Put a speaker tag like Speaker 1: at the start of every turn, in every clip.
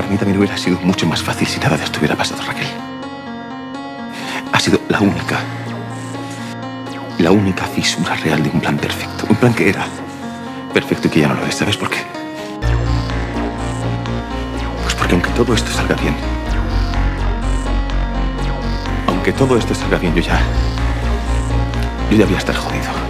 Speaker 1: Para mí también hubiera sido mucho más fácil si nada de esto hubiera pasado, Raquel. Ha sido la única, la única fisura real de un plan perfecto. Un plan que era perfecto y que ya no lo es. ¿Sabes por qué? Pues porque aunque todo esto salga bien, aunque todo esto salga bien, yo ya, yo ya voy a estar jodido.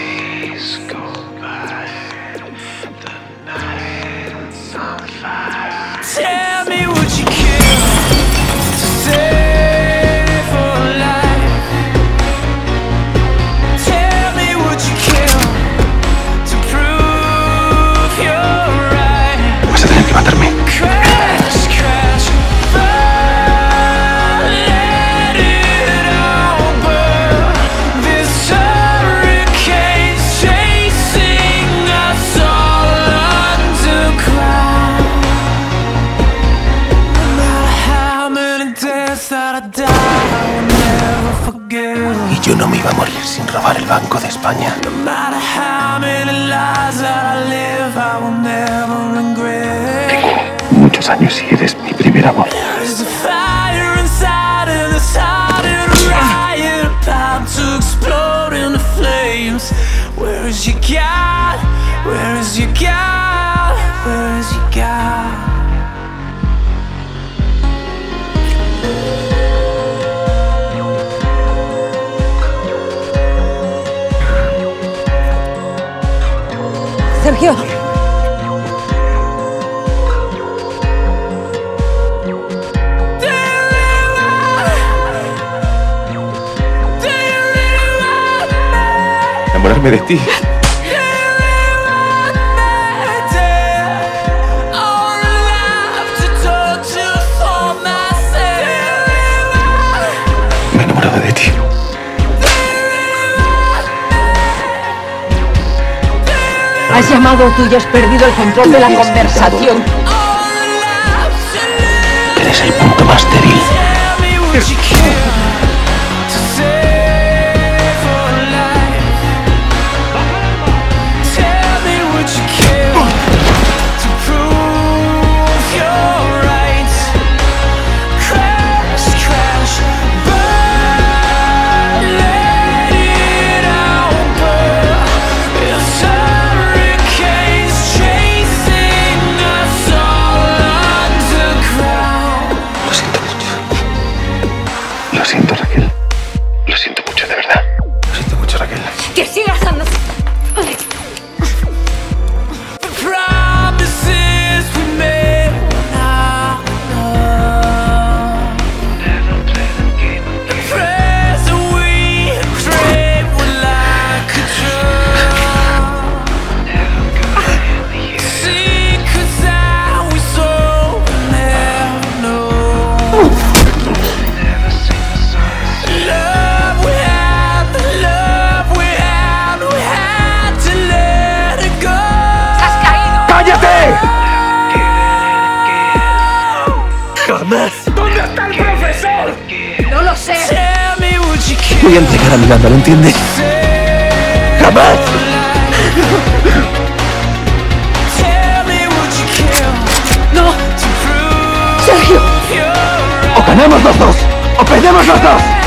Speaker 1: no
Speaker 2: me
Speaker 1: iba a morir sin robar el Banco de España. Tengo muchos años y eres mi primer amor.
Speaker 3: Sergio.
Speaker 1: Enamorarme de ti.
Speaker 3: Llamado tú y has perdido el control de la conversación.
Speaker 1: Eres el punto más débil.
Speaker 2: Jamás.
Speaker 3: No lo sé.
Speaker 2: Tell me what you can
Speaker 1: Voy a entregar a mi banda, ¿lo entiendes? ¡Jamás!
Speaker 3: No. Sergio.
Speaker 1: ¡O ganamos los dos! ¡O perdemos los dos!